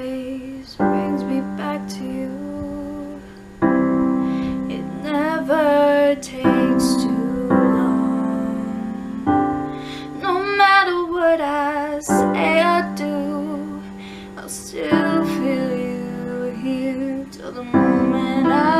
always brings me back to you. It never takes too long. No matter what I say or do I'll still feel you here till the moment I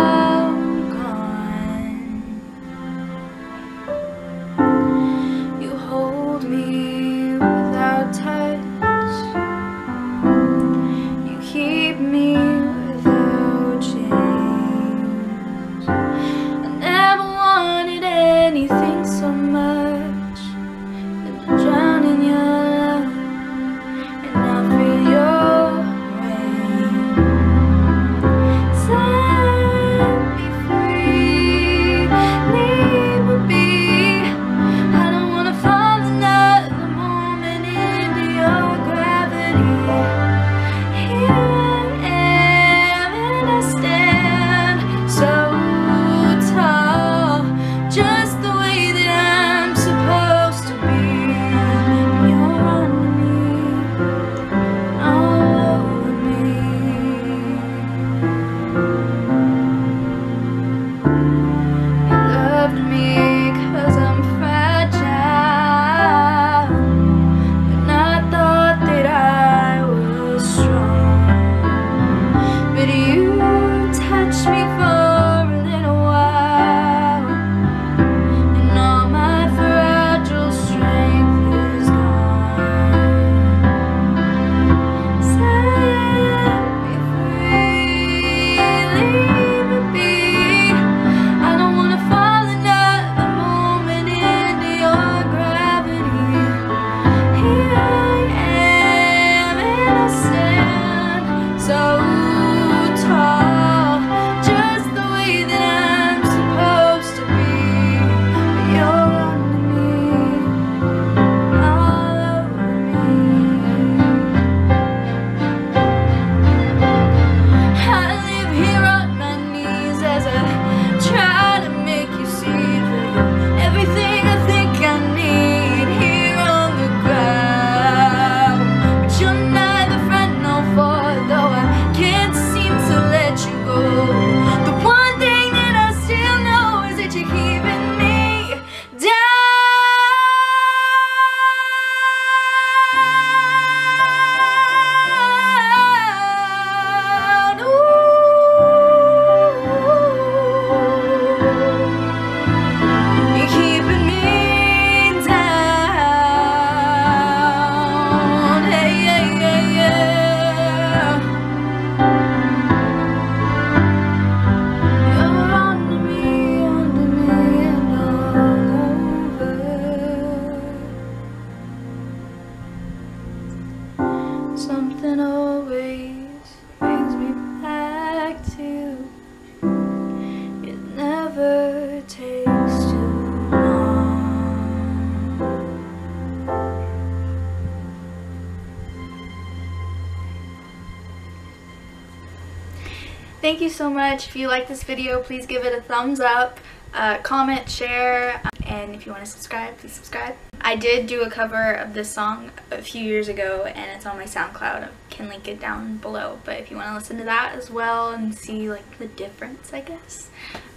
Thank you so much. If you like this video, please give it a thumbs up, uh, comment, share, and if you want to subscribe, please subscribe. I did do a cover of this song a few years ago and it's on my SoundCloud. I can link it down below, but if you want to listen to that as well and see like the difference, I guess,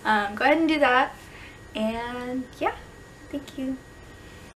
um, go ahead and do that. And yeah, thank you.